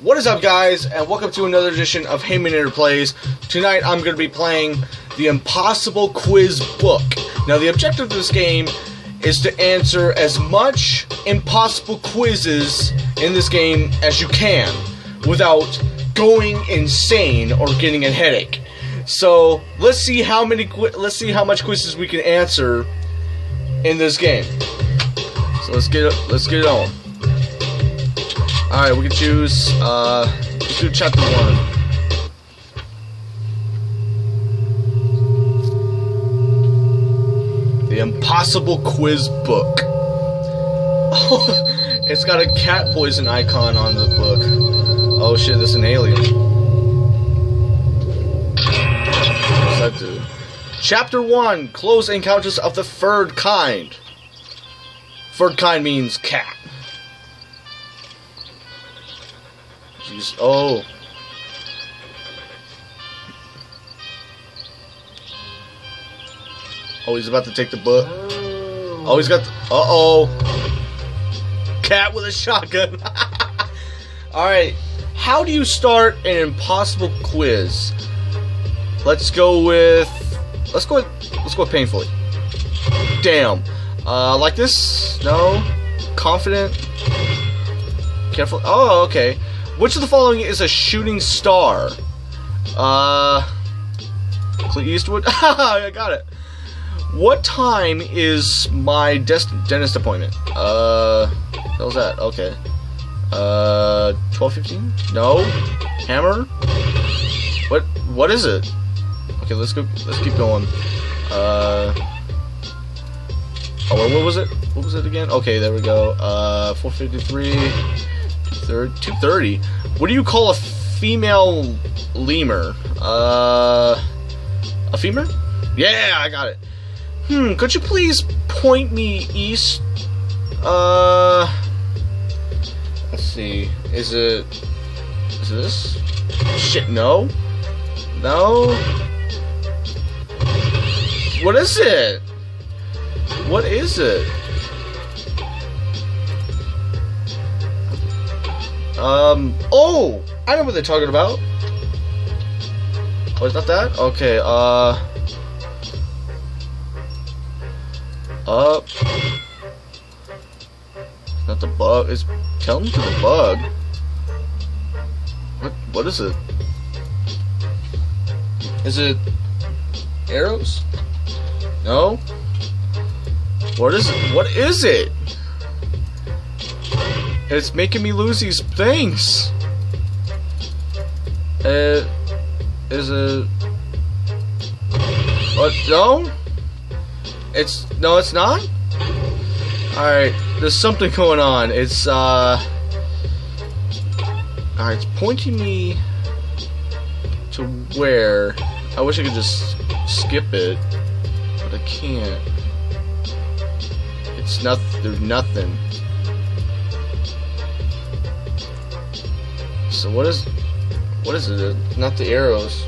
What is up, guys, and welcome to another edition of Heymanator Plays. Tonight, I'm going to be playing the Impossible Quiz Book. Now, the objective of this game is to answer as much impossible quizzes in this game as you can without going insane or getting a headache. So, let's see how many let's see how much quizzes we can answer in this game. So let's get let's get on. Alright, we can choose, uh, let's do chapter one. The Impossible Quiz Book. Oh, it's got a cat poison icon on the book. Oh shit, this is an alien. What's that do? Chapter 1 Close Encounters of the Third Kind. Third kind means cat. Oh. Oh, he's about to take the book. Oh, he's got. Uh oh. Cat with a shotgun. All right. How do you start an impossible quiz? Let's go with. Let's go. With, let's go with painfully. Damn. Uh, like this? No. Confident. Careful. Oh, okay. Which of the following is a shooting star? Uh, Clint Eastwood. I got it. What time is my dentist appointment? Uh, what was that? Okay. Uh, twelve fifteen? No. Hammer. What? What is it? Okay, let's go. Let's keep going. Uh. Oh, what was it? What was it again? Okay, there we go. Uh, 453, 230. What do you call a female lemur? Uh, a femur? Yeah, I got it. Hmm, could you please point me east? Uh, let's see. Is it, is this? Shit, no. No. What is it? What is it? Um, oh! I know what they're talking about. Oh, is that that? Okay, uh... Up. It's not the bug. It's me to the bug. What? What is it? Is it arrows? No. What is it? What is it? It's making me lose these things. Uh, is it? What? No. It's no. It's not. All right. There's something going on. It's uh. All right. It's pointing me to where. I wish I could just skip it, but I can't. It's nothing. There's nothing. So what is what is it? Not the arrows.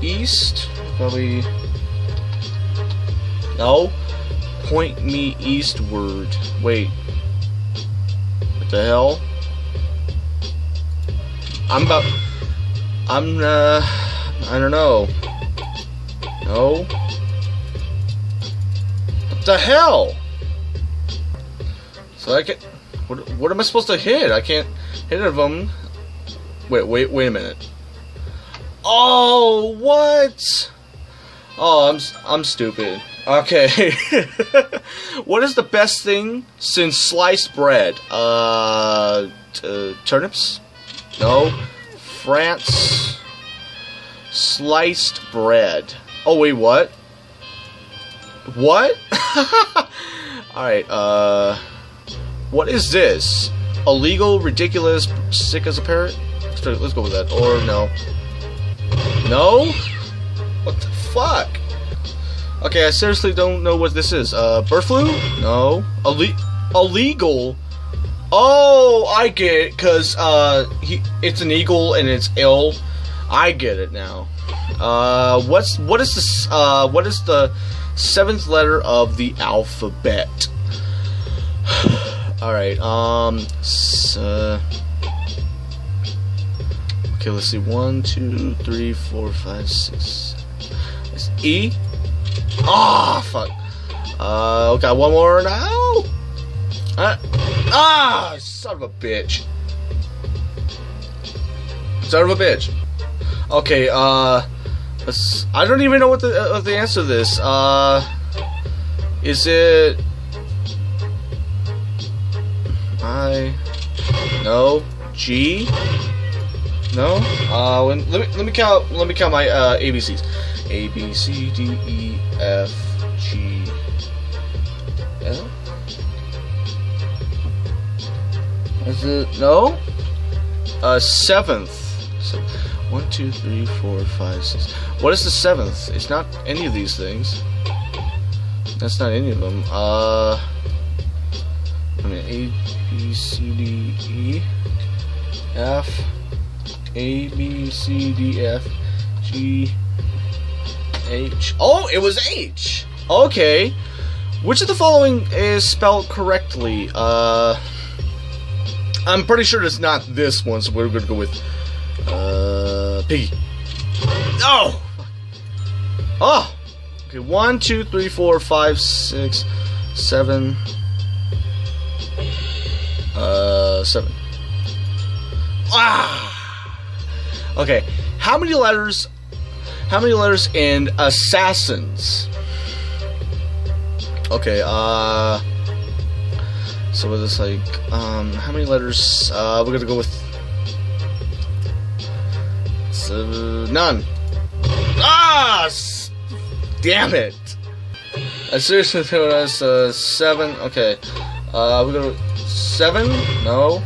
East? Probably No. Point me eastward. Wait. What the hell? I'm about I'm uh I don't know. No. What the hell? So I can what what am I supposed to hit? I can't hit of them. Wait, wait, wait a minute. Oh, what? Oh, I'm I'm stupid. Okay. what is the best thing since sliced bread? Uh, turnips? No. France. Sliced bread. Oh wait, what? What? All right. Uh, what is this? Illegal, ridiculous, sick as a parrot? Let's, go with that. Or no. No? What the fuck? Okay, I seriously don't know what this is. Uh, bird flu? No. Ille illegal? Oh, I get it, cause uh, he, it's an eagle and it's ill. I get it now. Uh, what's what is this? Uh, what is the seventh letter of the alphabet? All right. Um. S- uh, Okay, let's see. One, two, three, four, five, six. It's E. Ah, oh, fuck. Uh, okay, one more now. Uh, ah, son of a bitch. Son of a bitch. Okay, uh, I don't even know what the uh, the answer to this. Uh, is it? I no G no. Uh, when, let me let me count let me count my uh, ABCs. A B C D E F G L. Is it no? Uh, seventh. So, one, two, three, four, five, six. What is the seventh? It's not any of these things. That's not any of them. Uh, A B C D E F A B C D F G H. Oh, it was H. Okay. Which of the following is spelled correctly? Uh, I'm pretty sure it's not this one, so we're gonna go with uh, Piggy. Oh. Oh. Okay. One, two, three, four, five, six, seven. Seven. Ah. Okay. How many letters how many letters in assassins? Okay, uh. So with this, like, um, how many letters? Uh, we're gonna go with. So, none. Ah! Damn it! I seriously thought it was, uh, seven. Okay. Uh, we're gonna. Seven? No.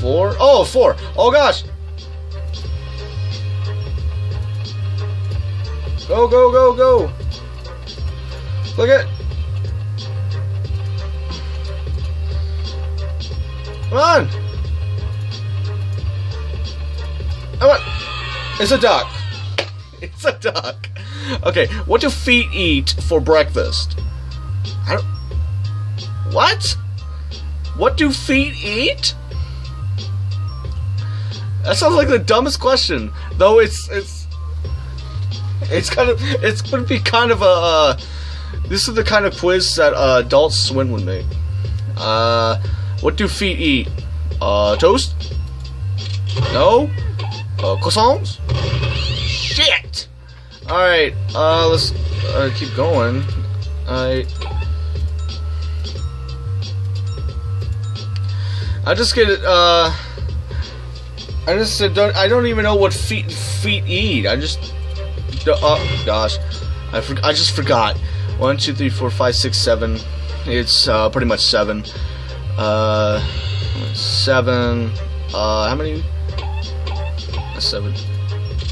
Four? Oh, four! Oh gosh! Go, go, go, go! Look at... Come on! Come on! It's a duck. It's a duck. Okay, what do feet eat for breakfast? I don't... What? What do feet eat? That sounds like the dumbest question. Though it's it's it's kind of it's to be kind of a. Uh, this is the kind of quiz that uh, Adult Swim would make. Uh, what do feet eat? Uh, toast? No. Uh, croissants? Shit. All right. Uh, let's uh, keep going. I. I just get it. Uh, I just don't. I don't even know what feet feet eat. I just oh gosh, I for, I just forgot. One, two, three, four, five, six, seven. It's uh, pretty much seven. Uh, seven. Uh, how many? Seven.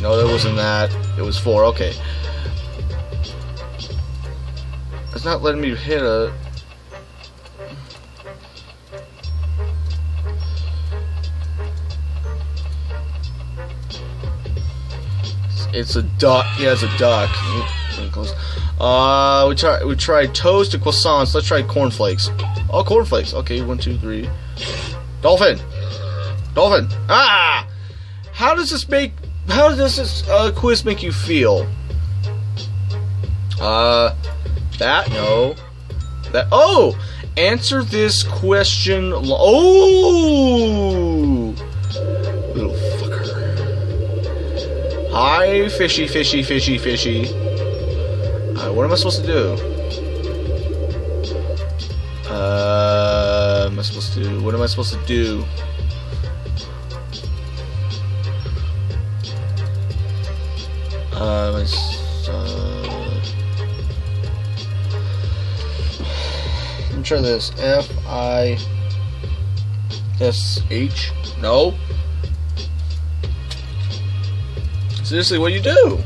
No, that wasn't that. It was four. Okay. It's not letting me hit a. It's a duck. Yeah, it's a duck. Uh, we try we tried toast and croissants. Let's try cornflakes. Oh, cornflakes. Okay, one, two, three. Dolphin. Dolphin. Ah! How does this make? How does this uh, quiz make you feel? Uh, that no. That oh. Answer this question. Oh. Hi, fishy, fishy, fishy, fishy. Uh, what am I supposed to do? Uh, am I supposed to? What am I supposed to do? Uh, uh, me try this. F I S H. No. Seriously, what do you do?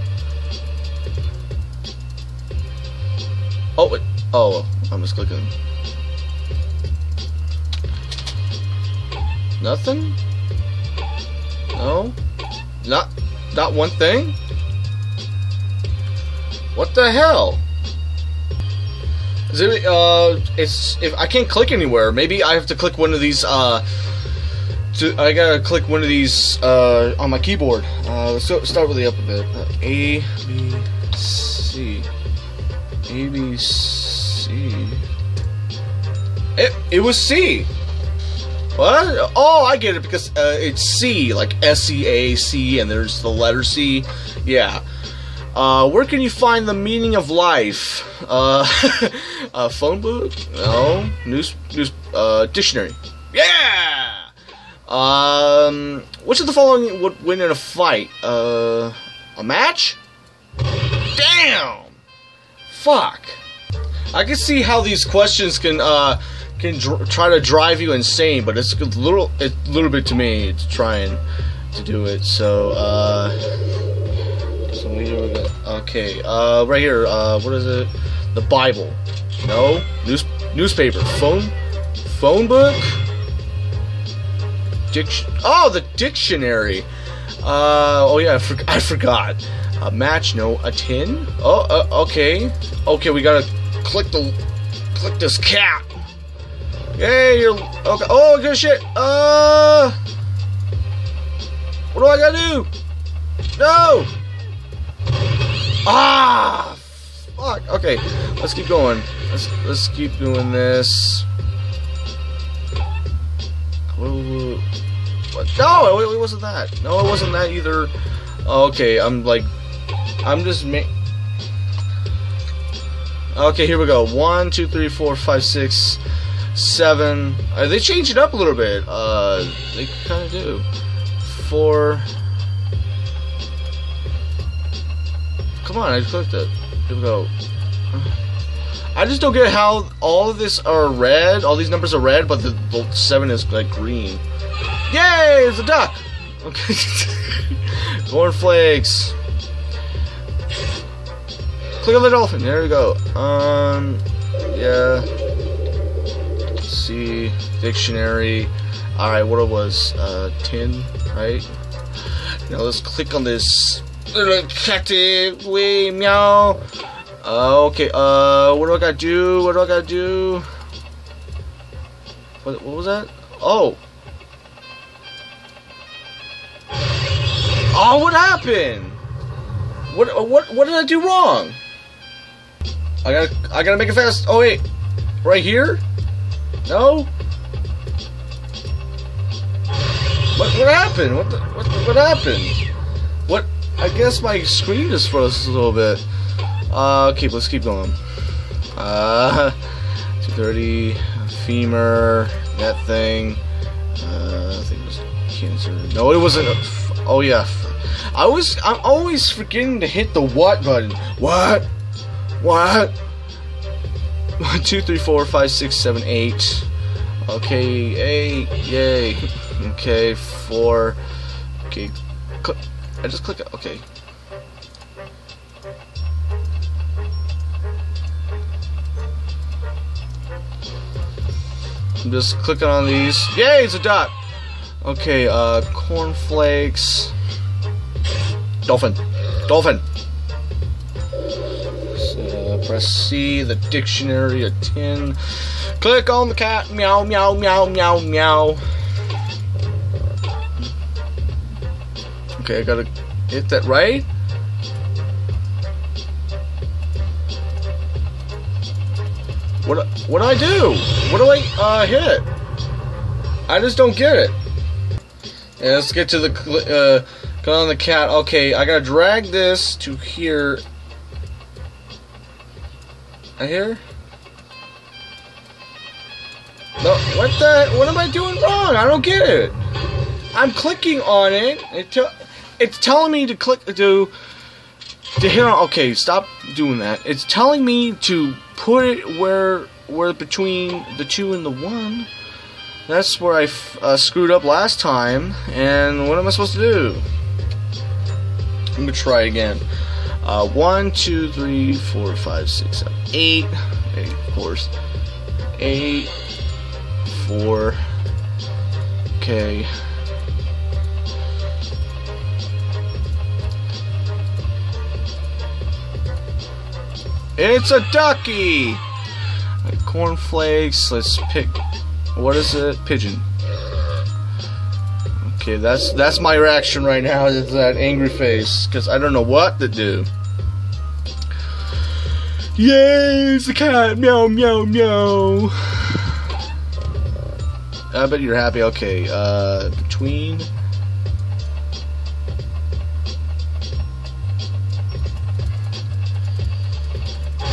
Oh, wait. Oh, I'm just clicking. Nothing? No? Not, not one thing? What the hell? Is it, uh, it's, if I can't click anywhere, maybe I have to click one of these, uh, to, I gotta click one of these uh, on my keyboard. Uh, let's go, start with the up a bit. Uh, a B C A B C. It it was C. What? Oh, I get it because uh, it's C, like S E A C, and there's the letter C. Yeah. Uh, where can you find the meaning of life? Uh, a phone book? No. News, news, uh, dictionary. Yeah! Um, which of the following would win in a fight? Uh, a match? Damn! Fuck. I can see how these questions can, uh, can try to drive you insane, but it's a little, a little bit to me to trying to do it. So, uh, so here we go. Okay, uh, right here. Uh, what is it? The Bible. No. News newspaper. Phone. Phone book. Dict. Oh, the dictionary. Uh, oh yeah, I, for- I forgot. A match. No. A tin. Oh, uh, okay. Okay, we gotta click the click this cat. Hey, you're okay. Oh, good shit. Uh, what do I gotta do? No. Ah, fuck. Okay, let's keep going. Let's let's keep doing this. What? what- No, it, wasn't that. No, it wasn't that either. Okay, I'm like, I'm just ma- Okay, here we go. One, two, three, four, five, six, seven. Uh, they changed it up a little bit. Uh, they kind of do. Four. Come on, I clicked it. Here we go. I just don't get how all of this are red. All these numbers are red, but the, the seven is like green. Yay! It's a duck. Okay. Cornflakes. Click on the dolphin. There we go. Um, yeah. See dictionary. All right, what it was? Uh, tin, right? Now let's click on this little catty way meow. Uh, okay. Uh, what do I gotta do? What do I gotta do? What, what was that? Oh. Oh, what happened? What what what did I do wrong? I gotta I gotta make it fast. Oh wait, right here? No. What what happened? What the, what what happened? What? I guess my screen is froze a little bit. Uh, okay, let's keep going. Uh, 230 femur that thing. Uh, I think it was cancer. No, it wasn't. Oh yeah. I was. I'm always forgetting to hit the what button. What? What? One, two, three, four, five, six, seven, eight. Okay, eight. Yay. Okay, four. Okay. Cl- I just click. Okay. I'm just clicking on these. Yay, it's a dot. Okay, uh, cornflakes. Dolphin. Dolphin. So, press C, the dictionary, a tin. Click on the cat. Meow, meow, meow, meow, meow. Okay, I gotta hit that right. What what do I do? What do I uh, hit? I just don't get it. Let's get to the uh, click on the cat. Okay, I gotta drag this to here. I hear. No, what the? What am I doing wrong? I don't get it. I'm clicking on it. It it's telling me to click to to hit on. Okay, stop doing that. It's telling me to put it where where between the two and the one. That's where I uh, screwed up last time. And what am I supposed to do? Let me try again. Uh, one, two, three, four, five, six, seven, eight. Eight, of course. Eight, four. Okay. It's a ducky! Cornflakes, let's pick. What is it? Pigeon. Okay, that's that's my reaction right now. Is that angry face because I don't know what to do. Yay, it's a cat! Meow, meow, meow. I bet you're happy. Okay, uh, between.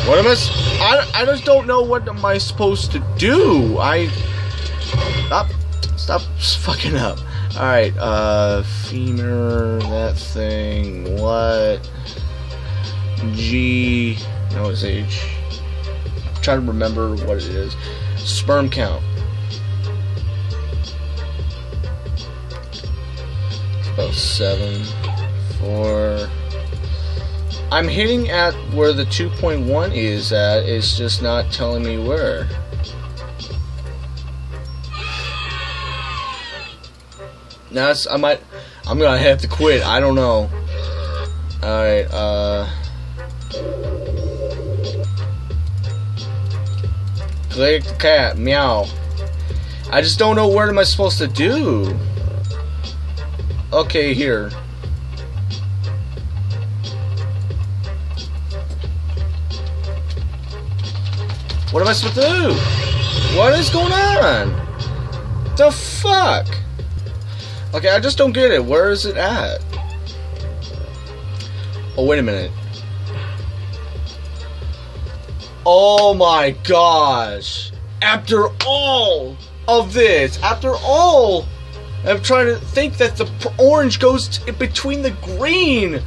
What am I? I, I just don't know what am I supposed to do. I stop, stop fucking up. All right, uh, femur, that thing. What? G. No, it's H. I'm trying to remember what it is. Sperm count. It's about seven, four. I'm hitting at where the 2.1 is at. It's just not telling me where. Now it's, I might. I'm gonna have to quit. I don't know. All right. Uh. Click the cat. Meow. I just don't know what am I supposed to do. Okay, here. What am I supposed to do? What is going on? The fuck? Okay, I just don't get it. Where is it at? Oh, wait a minute. Oh my gosh. After all of this, after all, I'm trying to think that the orange goes in between the green.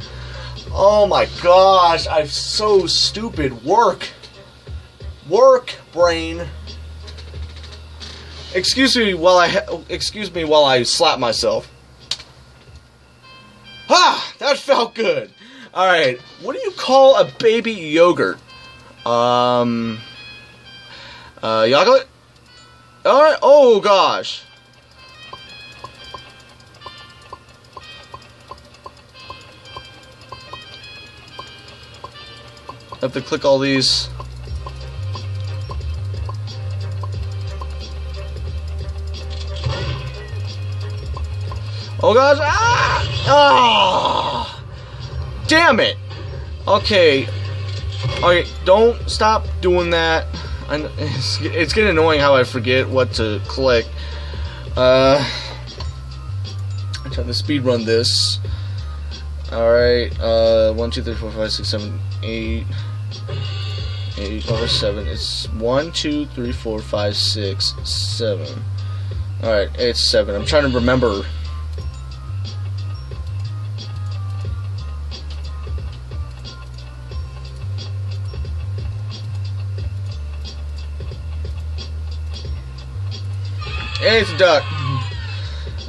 Oh my gosh, I'm so stupid. Work. Work, brain. Excuse me while I excuse me while I slap myself. Ah, that felt good. All right, what do you call a baby yogurt? Um, uh, yogurt. All right. Oh gosh. I have to click all these. Oh gosh! Ah! Ah! Damn it! Okay. Alright, don't stop doing that. I, kn- it's, it's getting annoying how I forget what to click. Uh, I'm trying to speed run this. Alright, uh, 1, 2, 3, 4, 5, 6, 7, 8. 8 over 7. It's 1, 2, 3, 4, 5, 6, 7. Alright, it's 7. I'm trying to remember. It's a duck.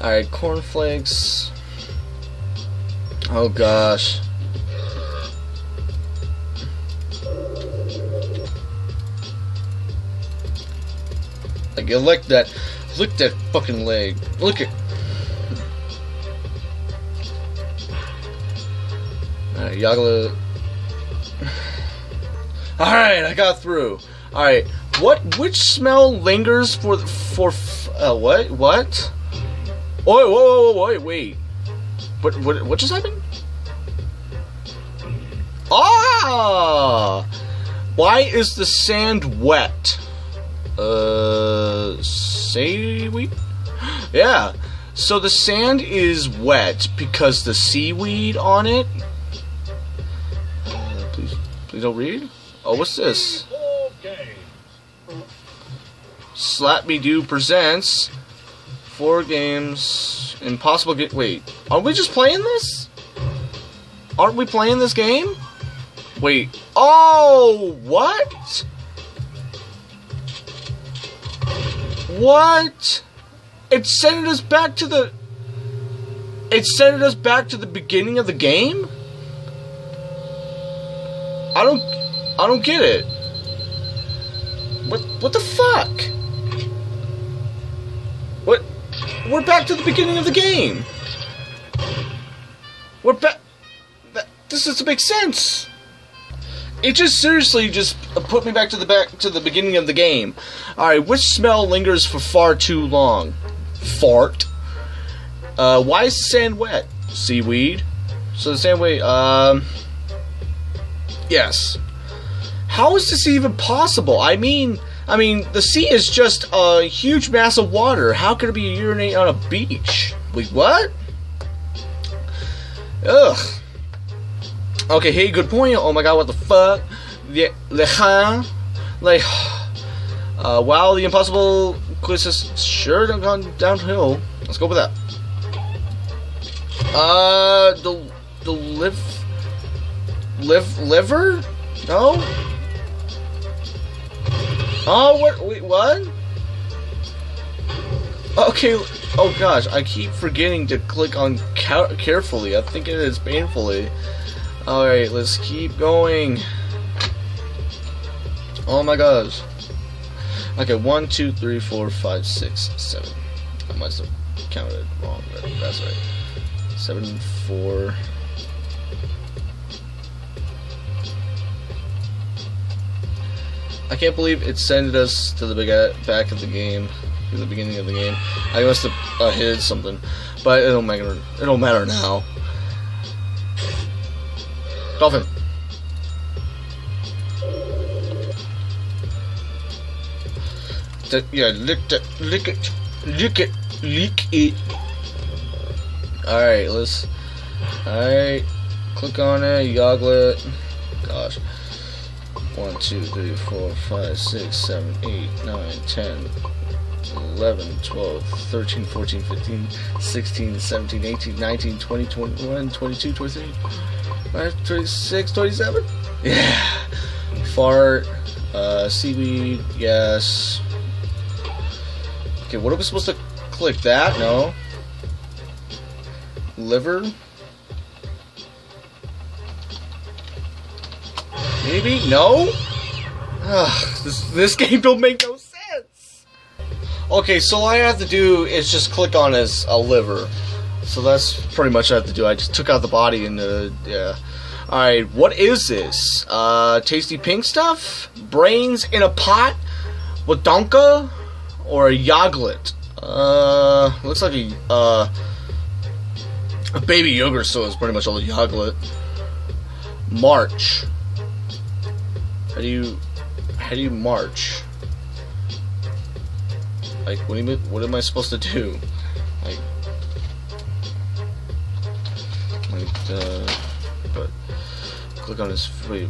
Alright, cornflakes. Oh gosh. Like you lick that lick that fucking leg. Look at Alright, Yagala Alright, I got through. Alright, what which smell lingers for for uh, what what? Oh, whoa, whoa, whoa, wait. What what what just happened? Ah! Why is the sand wet? Uh, seaweed? Yeah. So the sand is wet because the seaweed on it. Uh, please, please don't read. Oh, what's this? Splapp-Me-Do presents four games. Impossible get. Wait, are we just playing this? Aren't we playing this game? Wait. Oh, what? What? It sent us back to the. It sent us back to the beginning of the game. I don't. I don't get it. What? What the fuck? What? We're back to the beginning of the game. We're back. This doesn't make sense. It just seriously just put me back to the back to the beginning of the game. All right, which smell lingers for far too long? Fart. Uh, why is the sand wet? Seaweed. So the sand wet. Um. Yes. How is this even possible? I mean, I mean, the sea is just a huge mass of water. How could it be urinate on a beach? Wait, what? Ugh. Okay, hey, good point. Oh my god, what the fuck? The le like, uh, wow, the impossible quiz has sure done gone downhill. Let's go with that. Uh, the the live live liver? No. Oh, what? Wait, what? Okay. Oh gosh, I keep forgetting to click on carefully. I think it is painfully. All right, let's keep going. Oh my gosh. Okay, one, two, three, four, five, six, seven. I must have counted wrong. That's right. Seven, four. I can't believe it sent us to the big back of the game, to the beginning of the game. I must have uh, hid something, but it don't matter. It don't matter now. Dolphin. yeah, lick that, lick it, lick it, lick it. All right, let's. All right, click on it, Yoglet. Gosh. 1, 2, 3, 4, 5, 6, 7, 8, 9, 10, 11, 12, 13, 14, 15, 16, 17, 18, 19, 20, 21, 22, 23, 25, 26, 27? Yeah. Fart, uh, seaweed, yes. Okay, what are we supposed to click? That? No. Liver? Maybe? No? Ugh, this, this game don't make no sense. Okay, so all I have to do is just click on as a liver. So that's pretty much I have to do. I just took out the body and the, yeah. Alright, what is this? Uh, tasty pink stuff? Brains in a pot? With donka? Or a yoglet? Uh, looks like a, uh, a baby yogurt, so it's pretty much all a yoglet. March. How do you how do you march? Like what, you, what am I supposed to do? Like like uh but click on his wait.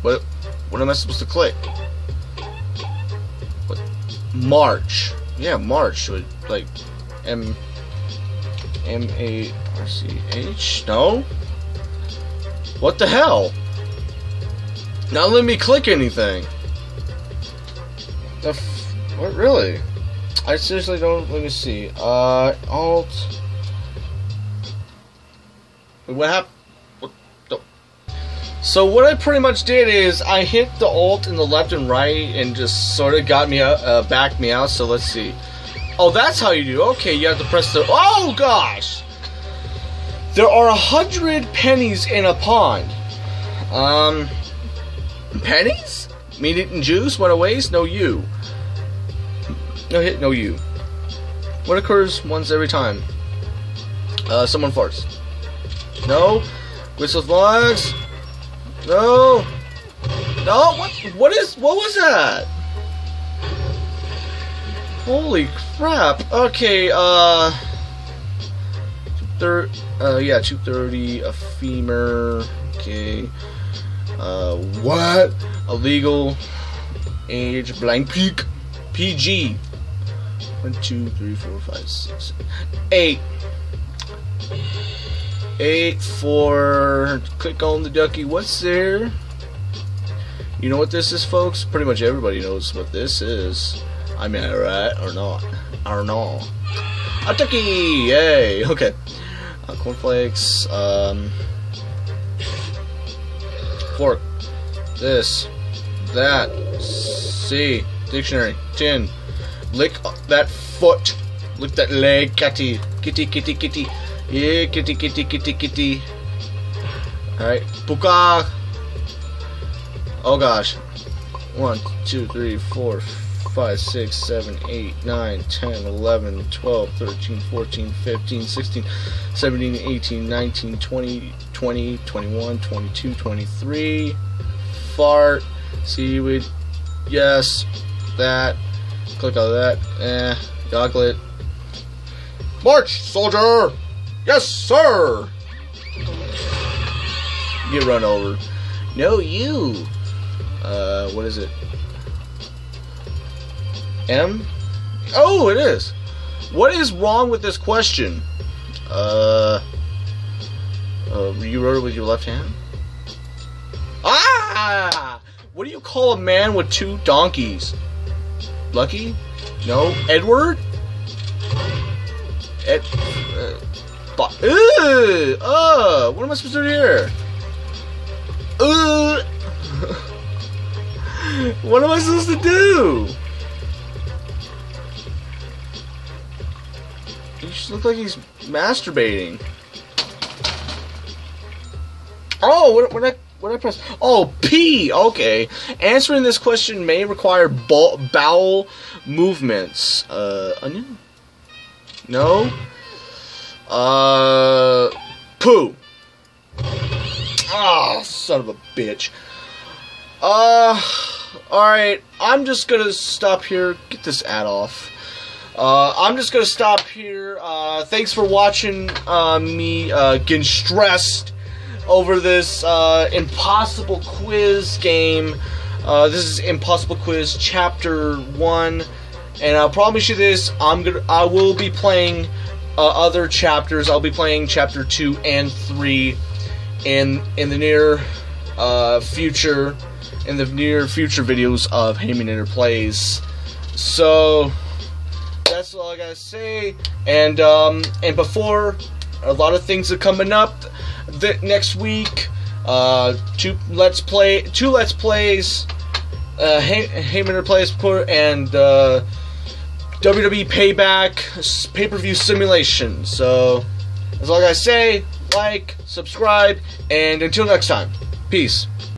What what am I supposed to click? What march. Yeah, march would like M M A R C H? No? What the hell? Not let me click anything. The what really? I seriously don't. Let me see. Uh, Alt. What happened? So what I pretty much did is I hit the Alt in the left and right and just sort of got me out, uh, backed me out. So let's see. Oh, that's how you do. Okay, you have to press the. Oh gosh. There are a hundred pennies in a pond. Um. Pennies? Meat eating juice? What a waste? No you. No hit, no you. What occurs once every time? Uh, someone farts. No. Whistle flags. No. No. What? What is? What was that? Holy crap. Okay. Uh. Third. Uh. Yeah. Two thirty. A femur. Okay. Uh, what? Illegal age blank peak PG. One, two, three, four, five, six, eight. Eight for click on the ducky. What's there? You know what this is, folks? Pretty much everybody knows what this is. I mean, right or not? Or not? A ducky! Yay! Okay. Uh, cornflakes. Um fork, this, that, see, dictionary, tin, lick that foot, lick that leg, kitty, kitty, kitty, kitty, yeah, kitty, kitty, kitty, kitty. Alright, puka. Oh gosh. One, two, three, four, 5, 6, 7, 8, 9, 10, 11, 12, 13, 14, 15, 16, 17, 18, 19, 20, 20, 21, 22, 23. Fart. Seaweed. Yes. That. Click on that. Eh. Chocolate. March, soldier! Yes, sir! Get run over. No, you. Uh, what is it? M? Oh, it is. What is wrong with this question? Uh, uh, you wrote it with your left hand? Ah! What do you call a man with two donkeys? Lucky? No. Edward? Ed. Uh, bu- Ugh! Uh, what am I supposed to do here? Ugh! what am I supposed to do? Just look like he's masturbating. Oh, what, what I what I press? Oh, P. Okay. Answering this question may require bowel movements. Uh, onion? No. Uh, poo. Ah, son of a bitch. Uh, alright. I'm just gonna stop here. Get this ad off. Uh, I'm just gonna stop here. Uh, thanks for watching uh, me uh, getting stressed over this uh, impossible quiz game. Uh, this is Impossible Quiz Chapter One, and I'll promise you this: I'm gonna, I will be playing other chapters. I'll be playing Chapter Two and Three in in the near future, in the near future videos of Heymanator Plays. So that's all I gotta say. And um, and before a lot of things are coming up the next week. Uh, two let's play, two let's plays. Uh, Heyman plays put and uh, WWE Payback pay per view simulation. So that's all I gotta say. Like, subscribe, and until next time, peace.